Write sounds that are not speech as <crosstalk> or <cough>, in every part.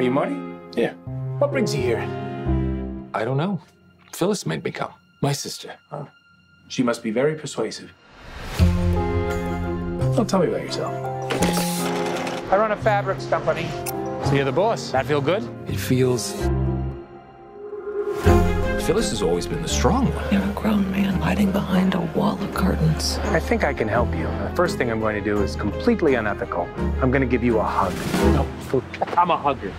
Are you Marty? Yeah. What brings you here? I don't know. Phyllis made me come. My sister. Oh. She must be very persuasive. Well, tell me about yourself. I run a fabrics company. So you're the boss. That feel good? It feels. Phyllis has always been the strong one. You're a grown man hiding behind a wall of curtains. I think I can help you. The first thing I'm going to do is completely unethical. I'm going to give you a hug. No. I'm a hugger.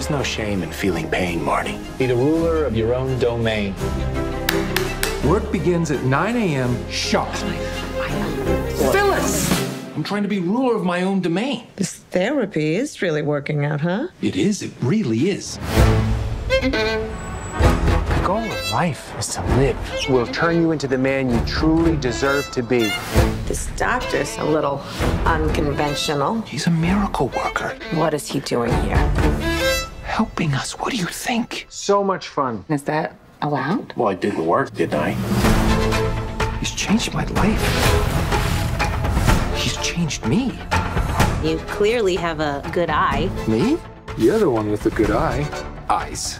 There's no shame in feeling pain, Marty. Be the ruler of your own domain. Work begins at 9 a.m. sharp. Phyllis! I'm trying to be ruler of my own domain. This therapy is really working out, huh? It is. It really is. The goal of life is to live. We'll turn you into the man you truly deserve to be. This doctor's a little unconventional. He's a miracle worker. What is he doing here? Helping us. What do you think? So much fun. Is that allowed? Well, I didn't work, didn't I? He's changed my life. He's changed me. You clearly have a good eye. Me? You're the one with the good eye. Eyes.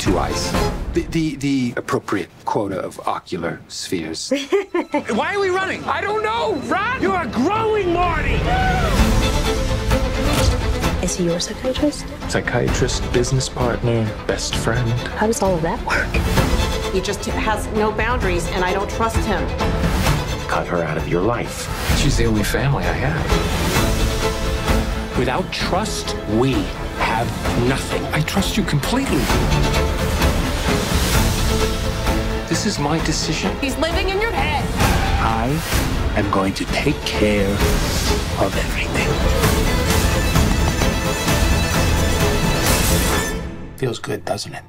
Two eyes. The, the, the appropriate quota of ocular spheres. <laughs> Why are we running? I don't know. Run! You're growing, Marty! Is he your psychiatrist? Psychiatrist, business partner, best friend. How does all of that work? He just has no boundaries, and I don't trust him. Cut her out of your life. She's the only family I have. Without trust, we have nothing. I trust you completely. This is my decision. He's living in your head. I am going to take care of everything. Feels good, doesn't it?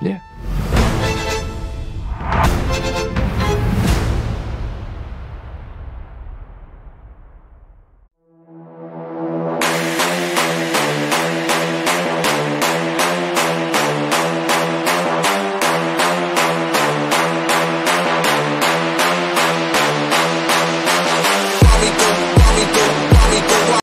Yeah.